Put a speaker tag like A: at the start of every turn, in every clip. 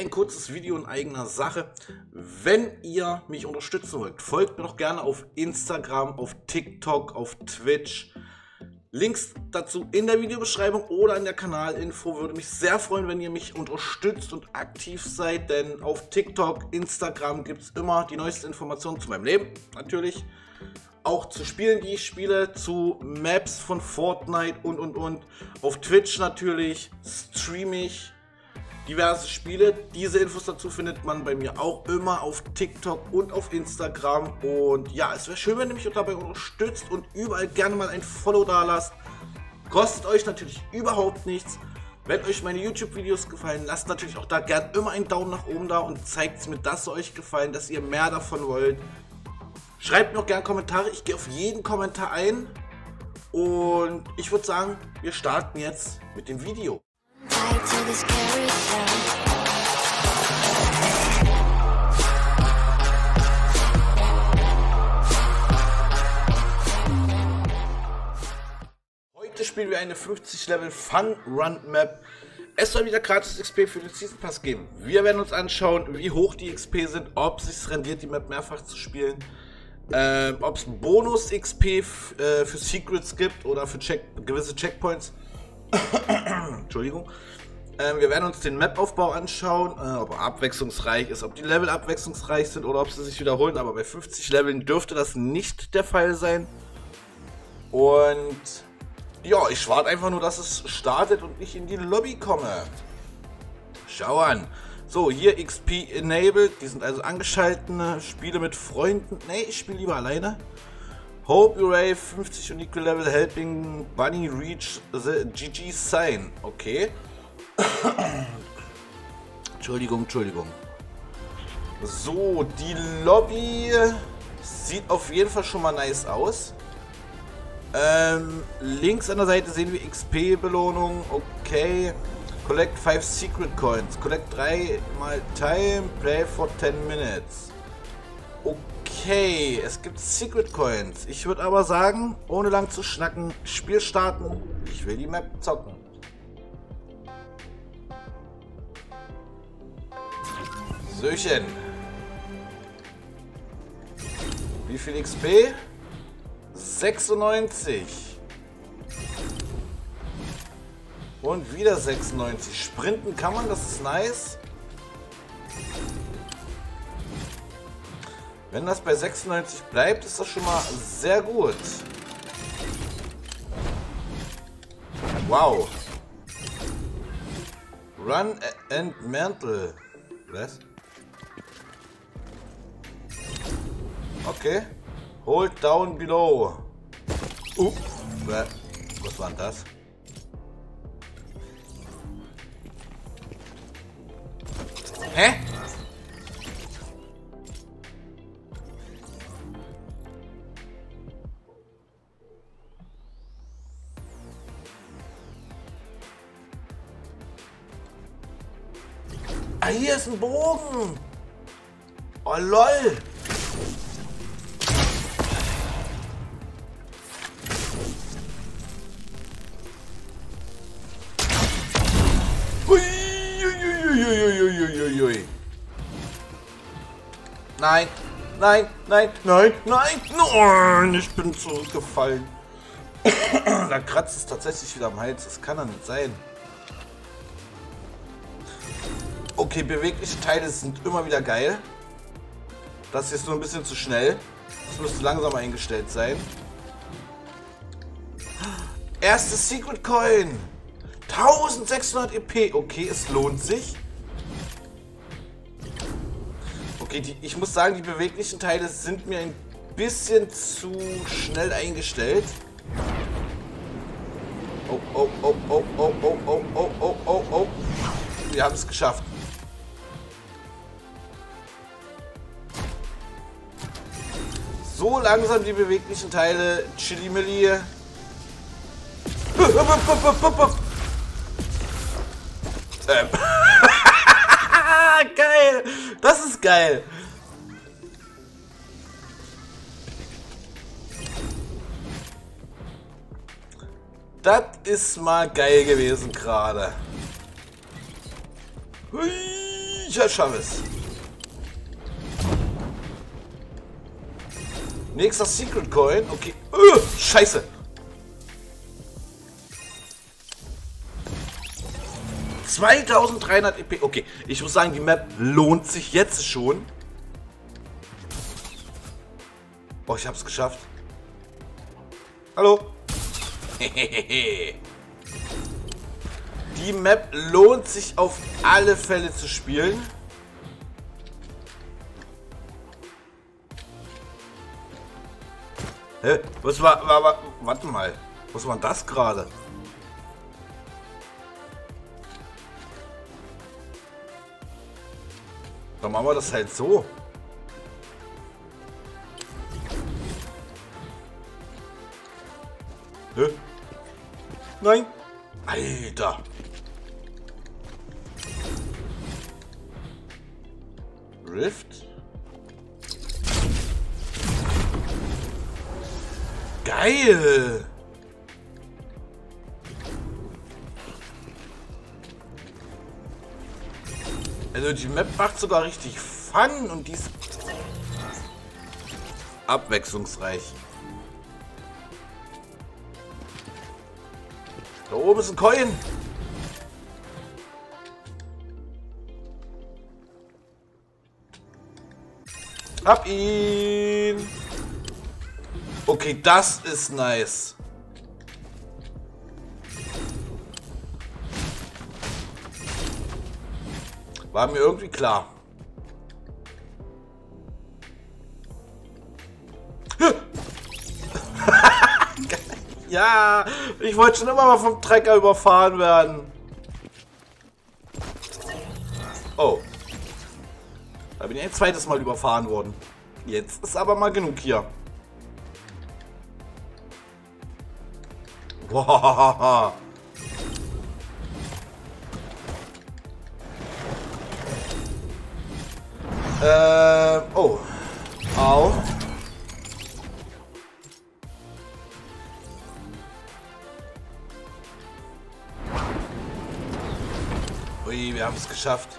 A: ein kurzes Video in eigener Sache. Wenn ihr mich unterstützen wollt, folgt mir doch gerne auf Instagram, auf TikTok, auf Twitch. Links dazu in der Videobeschreibung oder in der Kanalinfo. Würde mich sehr freuen, wenn ihr mich unterstützt und aktiv seid, denn auf TikTok, Instagram gibt es immer die neuesten Informationen zu meinem Leben, natürlich. Auch zu Spielen, die ich spiele, zu Maps von Fortnite und und und. Auf Twitch natürlich streame ich diverse Spiele. Diese Infos dazu findet man bei mir auch immer auf TikTok und auf Instagram. Und ja, es wäre schön, wenn ihr mich dabei unterstützt und überall gerne mal ein Follow da lasst. Kostet euch natürlich überhaupt nichts. Wenn euch meine YouTube-Videos gefallen, lasst natürlich auch da gerne immer einen Daumen nach oben da und zeigt mir, dass euch gefallen, dass ihr mehr davon wollt. Schreibt mir auch gerne Kommentare, ich gehe auf jeden Kommentar ein. Und ich würde sagen, wir starten jetzt mit dem Video. Heute spielen wir eine 50 Level Fun Run Map. Es soll wieder gratis XP für den Season Pass geben. Wir werden uns anschauen, wie hoch die XP sind, ob es sich rendiert, die Map mehrfach zu spielen. Ähm, ob es Bonus XP äh, für Secrets gibt oder für Check gewisse Checkpoints. Entschuldigung. Ähm, wir werden uns den Mapaufbau anschauen, äh, ob er abwechslungsreich ist, ob die Level abwechslungsreich sind oder ob sie sich wiederholen. Aber bei 50 Leveln dürfte das nicht der Fall sein. Und ja, ich warte einfach nur, dass es startet und ich in die Lobby komme. Schau an. So, hier XP enabled. Die sind also angeschaltene. Spiele mit Freunden. Ne, ich spiele lieber alleine. Hope Ray 50 Unique Level Helping Bunny Reach the GG Sign. Okay. Entschuldigung, Entschuldigung. So, die Lobby sieht auf jeden Fall schon mal nice aus. Ähm, links an der Seite sehen wir XP-Belohnung. Okay. Collect 5 Secret Coins. Collect 3 mal Time. Play for 10 Minutes. Okay, es gibt Secret Coins. Ich würde aber sagen, ohne lang zu schnacken, Spiel starten. Ich will die Map zocken. Söchen. Wie viel XP? 96. Und wieder 96. Sprinten kann man, das ist nice. Wenn das bei 96 bleibt, ist das schon mal sehr gut. Wow. Run and Mantle. Was? Okay. Hold down below. Uh. Was war denn das? Hier ist ein Bogen. Oh, lol. Nein, nein, nein, nein, nein, nein, ich bin zurückgefallen. da kratzt es tatsächlich wieder am Hals. Das kann doch nicht sein. Okay, bewegliche Teile sind immer wieder geil. Das ist nur ein bisschen zu schnell. Das müsste langsam eingestellt sein. Erstes Secret Coin. 1600 EP. Okay, es lohnt sich. Okay, die, ich muss sagen, die beweglichen Teile sind mir ein bisschen zu schnell eingestellt. Oh, oh, oh, oh, oh, oh, oh, oh, oh, oh, oh. Wir haben es geschafft. So langsam die beweglichen Teile. Chili-Milli. Ähm. geil. Das ist geil. Das ist mal geil gewesen gerade. Ja, Chavez. Nächster Secret Coin. Okay. Uh, scheiße. ...2300 EP. Okay, ich muss sagen, die Map lohnt sich jetzt schon. Oh, ich hab's geschafft. Hallo. Die Map lohnt sich auf alle Fälle zu spielen. Hä? Was war, war, war warte mal. Was war das gerade? Dann machen wir das halt so. Hä? Nein. Alter. Rift? Geil! Also die Map macht sogar richtig Fun und die ist abwechslungsreich. Da oben ist ein Coin. Hab ihn. Okay, das ist nice. War mir irgendwie klar. ja, ich wollte schon immer mal vom Trecker überfahren werden. Oh. Da bin ich ein zweites Mal überfahren worden. Jetzt ist aber mal genug hier. Wow. Äh, oh. Au. Ui, wir haben es geschafft.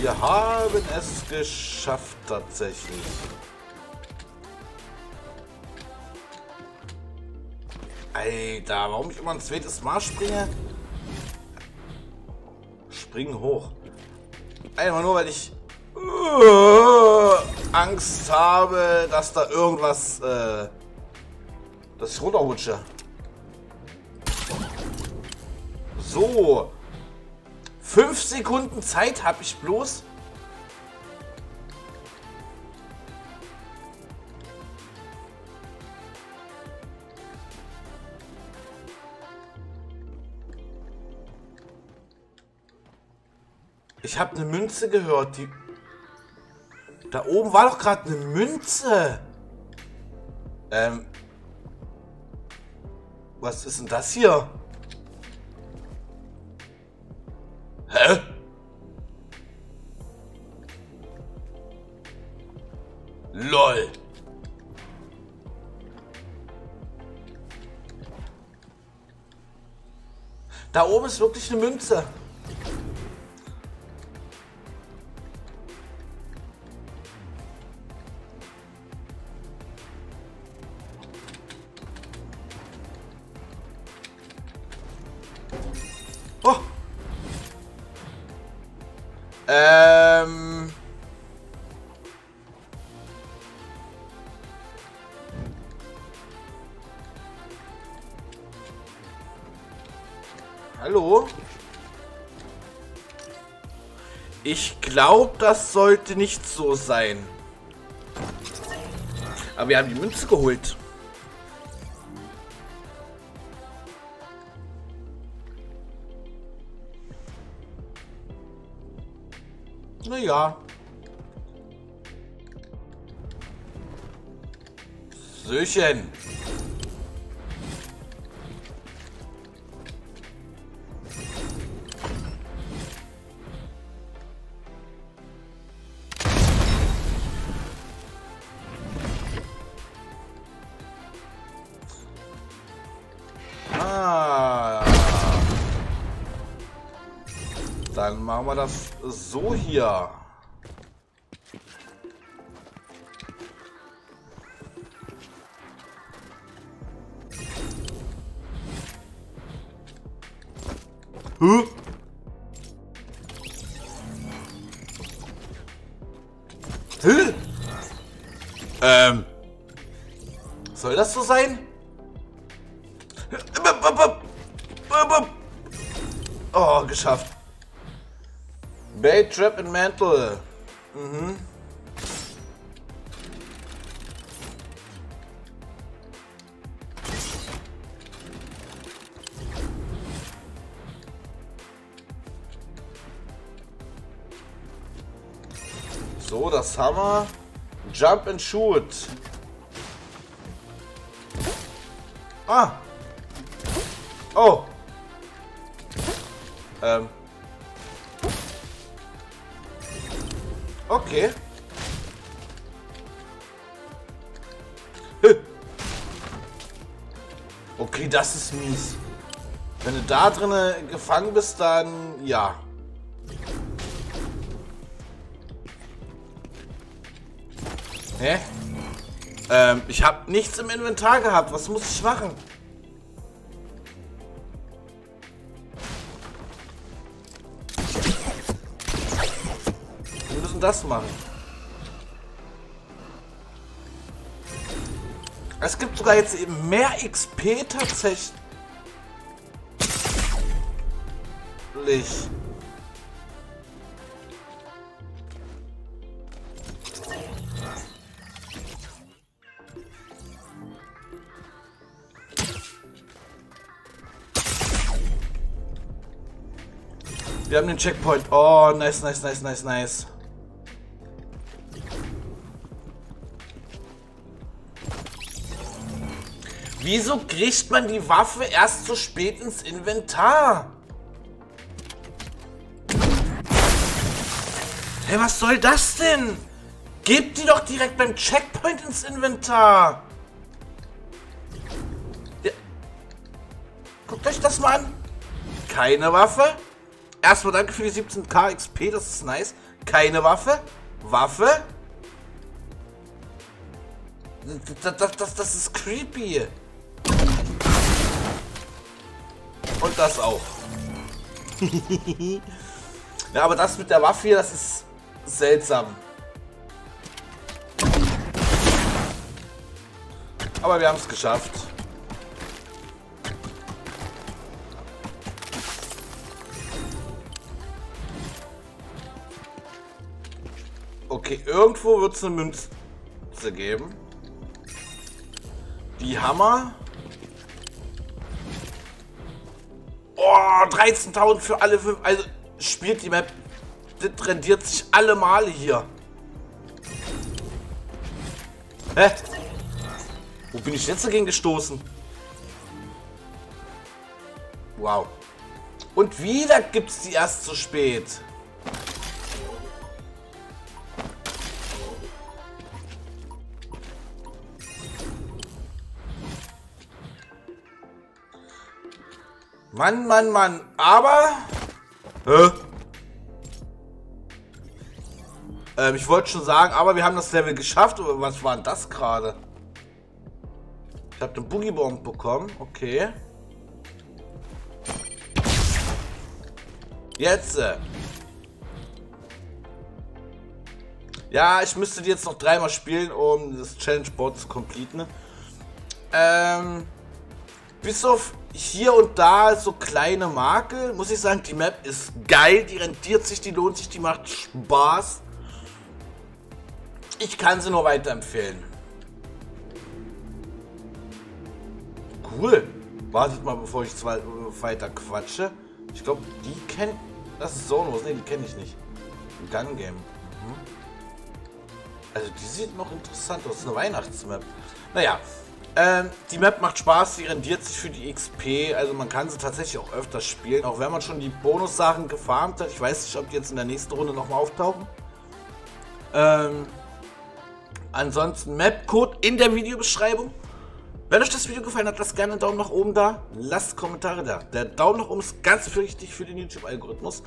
A: Wir haben es geschafft tatsächlich. Alter, warum ich immer ein zweites Mal springe? Springen hoch. Einfach nur, weil ich uh, Angst habe, dass da irgendwas, äh, dass ich runterrutsche. So. Fünf Sekunden Zeit habe ich bloß. Ich habe eine Münze gehört, die... Da oben war doch gerade eine Münze. Ähm... Was ist denn das hier? Hä? LOL. Da oben ist wirklich eine Münze. Hallo? Ich glaube, das sollte nicht so sein. Aber wir haben die Münze geholt. Naja. Söchen. Machen wir das so hier. Huh? Huh? Ähm. Soll das so sein? Oh, geschafft. Bait, Trap and Mantle. Mhm. So, das wir. Jump and Shoot. Ah. Oh. Ähm. Okay. Okay, das ist mies. Wenn du da drinnen gefangen bist, dann ja. Hä? Ähm, ich habe nichts im Inventar gehabt. Was muss ich machen? Müssen das machen. Es gibt sogar jetzt eben mehr XP tatsächlich. Wir haben den Checkpoint. Oh, nice, nice, nice, nice, nice. Wieso kriegt man die Waffe erst so spät ins Inventar? Hey, was soll das denn? Gebt die doch direkt beim Checkpoint ins Inventar. Ja. Guckt euch das mal an. Keine Waffe. Erstmal danke für die 17k XP, das ist nice. Keine Waffe. Waffe. Das, das, das, das ist creepy. Und das auch. ja, aber das mit der Waffe hier, das ist seltsam. Aber wir haben es geschafft. Okay, irgendwo wird es eine Münze geben. Die Hammer. 13.000 für alle fünf. Also spielt die Map. Das rendiert sich alle Male hier. Hä? Wo bin ich jetzt dagegen gestoßen? Wow. Und wieder gibt es die erst zu spät. Mann, Mann, Mann. Aber... Hä? Ähm, ich wollte schon sagen, aber wir haben das Level geschafft. Was war denn das gerade? Ich habe den Boogie Bomb bekommen. Okay. Jetzt. Äh. Ja, ich müsste die jetzt noch dreimal spielen, um das Challenge Board zu completen. Ähm, bis auf hier und da so kleine Makel, muss ich sagen, die Map ist geil, die rentiert sich, die lohnt sich, die macht Spaß. Ich kann sie nur weiterempfehlen. Cool. Wartet mal, bevor ich zwei, weiter quatsche. Ich glaube, die kennt... Das ist Sonos. Ne, die kenne ich nicht. Gun Game. Mhm. Also die sieht noch interessant aus. Eine Weihnachtsmap. Naja, ähm, die Map macht Spaß, sie rendiert sich für die XP, also man kann sie tatsächlich auch öfters spielen, auch wenn man schon die Bonussachen gefarmt hat. Ich weiß nicht, ob die jetzt in der nächsten Runde nochmal auftauchen. Ähm, ansonsten Map-Code in der Videobeschreibung. Wenn euch das Video gefallen hat, lasst gerne einen Daumen nach oben da. Lasst Kommentare da. Der Daumen nach oben ist ganz wichtig für den YouTube-Algorithmus.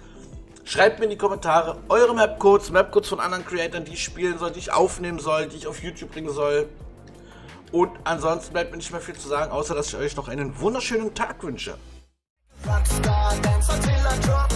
A: Schreibt mir in die Kommentare eure Mapcodes, Mapcodes von anderen Creatoren, die ich spielen soll, die ich aufnehmen soll, die ich auf YouTube bringen soll. Und ansonsten bleibt mir nicht mehr viel zu sagen, außer dass ich euch noch einen wunderschönen Tag wünsche. Rockstar, dance until I drop